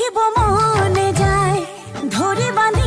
দেখিব মনে যায় ধরে বাঁধে